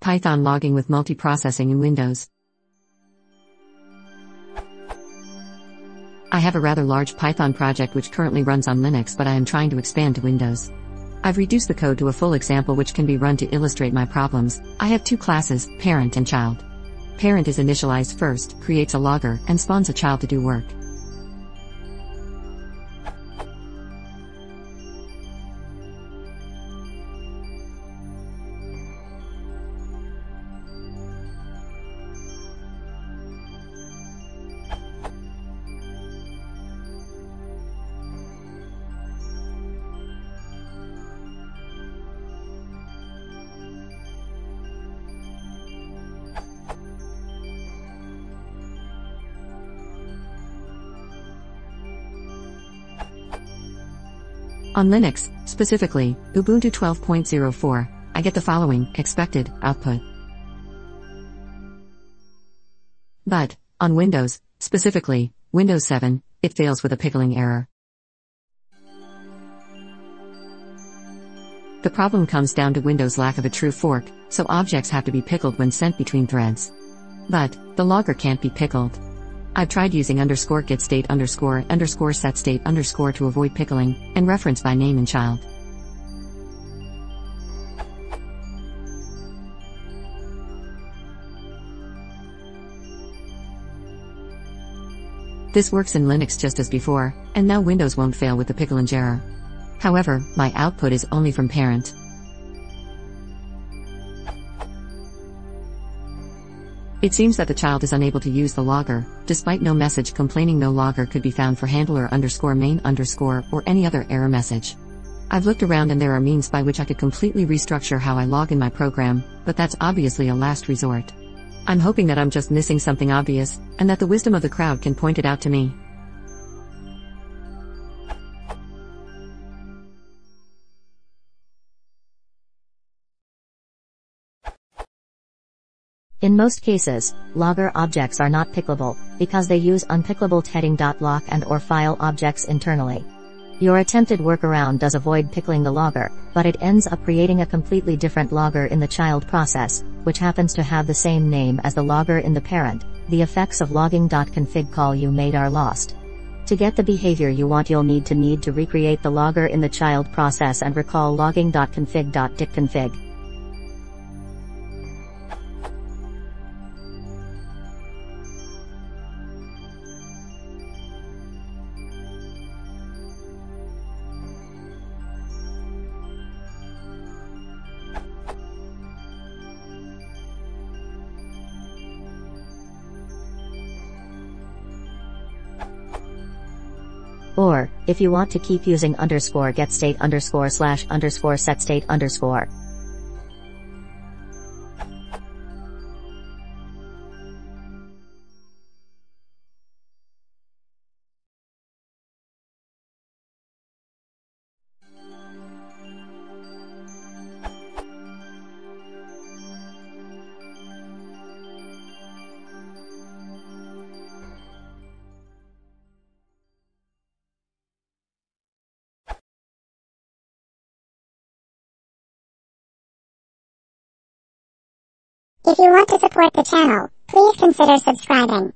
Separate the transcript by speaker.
Speaker 1: Python logging with multiprocessing in Windows. I have a rather large Python project which currently runs on Linux but I am trying to expand to Windows. I've reduced the code to a full example which can be run to illustrate my problems. I have two classes, parent and child. Parent is initialized first, creates a logger, and spawns a child to do work. On Linux, specifically, Ubuntu 12.04, I get the following expected output. But, on Windows, specifically, Windows 7, it fails with a pickling error. The problem comes down to Windows' lack of a true fork, so objects have to be pickled when sent between threads. But, the logger can't be pickled. I've tried using underscore get state underscore underscore set state underscore to avoid pickling, and reference by name and child. This works in Linux just as before, and now Windows won't fail with the pickling error. However, my output is only from parent. It seems that the child is unable to use the logger, despite no message complaining no logger could be found for handler underscore main underscore or any other error message. I've looked around and there are means by which I could completely restructure how I log in my program, but that's obviously a last resort. I'm hoping that I'm just missing something obvious, and that the wisdom of the crowd can point it out to me.
Speaker 2: In most cases, logger objects are not pickable, because they use unpickable threading.Lock and or file objects internally. Your attempted workaround does avoid pickling the logger, but it ends up creating a completely different logger in the child process, which happens to have the same name as the logger in the parent. The effects of logging.config call you made are lost. To get the behavior you want you'll need to need to recreate the logger in the child process and recall logging.config.dictConfig. Or, if you want to keep using underscore get state underscore slash underscore set state underscore.
Speaker 3: If you want to support the channel, please consider subscribing.